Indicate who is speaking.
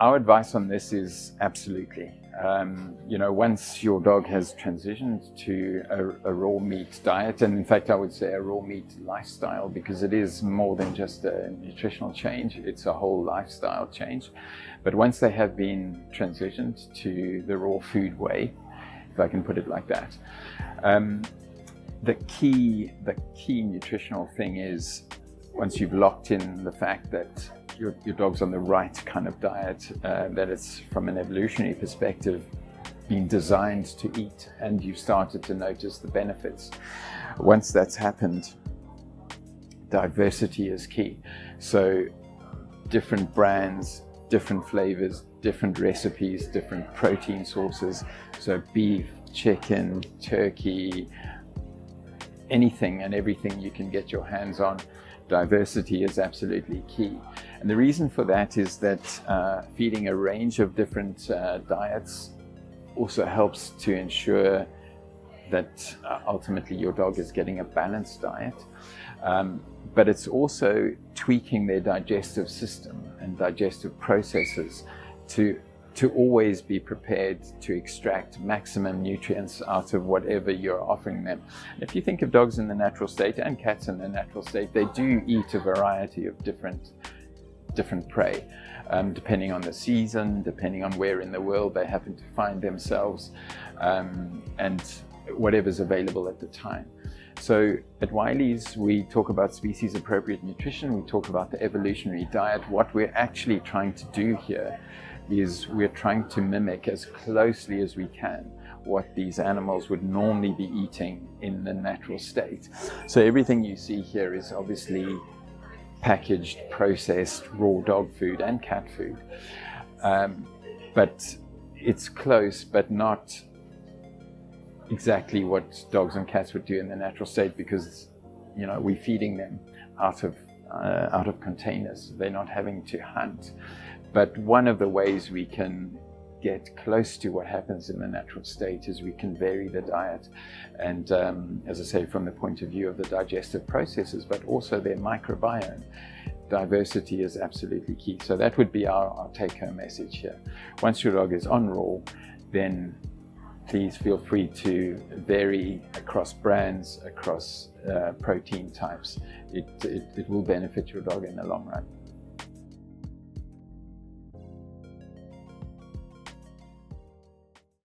Speaker 1: our advice on this is absolutely. Um, you know, once your dog has transitioned to a, a, raw meat diet, and in fact, I would say a raw meat lifestyle, because it is more than just a nutritional change, it's a whole lifestyle change. But once they have been transitioned to the raw food way, if I can put it like that, um, the key, the key nutritional thing is once you've locked in the fact that your, your dog's on the right kind of diet, uh, that it's from an evolutionary perspective been designed to eat, and you've started to notice the benefits. Once that's happened, diversity is key. So, different brands, different flavors, different recipes, different protein sources. So, beef, chicken, turkey, anything and everything you can get your hands on diversity is absolutely key. And the reason for that is that uh, feeding a range of different uh, diets also helps to ensure that uh, ultimately your dog is getting a balanced diet. Um, but it's also tweaking their digestive system and digestive processes to to always be prepared to extract maximum nutrients out of whatever you're offering them. If you think of dogs in the natural state and cats in the natural state, they do eat a variety of different different prey, um, depending on the season, depending on where in the world they happen to find themselves, um, and whatever's available at the time. So at Wylie's, we talk about species appropriate nutrition, we talk about the evolutionary diet. What we're actually trying to do here is we're trying to mimic as closely as we can what these animals would normally be eating in the natural state. So everything you see here is obviously packaged, processed, raw dog food and cat food. Um, but it's close, but not exactly what dogs and cats would do in the natural state because, you know, we're feeding them out of uh, out of containers. They're not having to hunt. But one of the ways we can get close to what happens in the natural state is we can vary the diet. And um, as I say, from the point of view of the digestive processes, but also their microbiome, diversity is absolutely key. So that would be our, our take home message here. Once your dog is on raw, then please feel free to vary across brands, across uh, protein types. It, it, it will benefit your dog in the long run.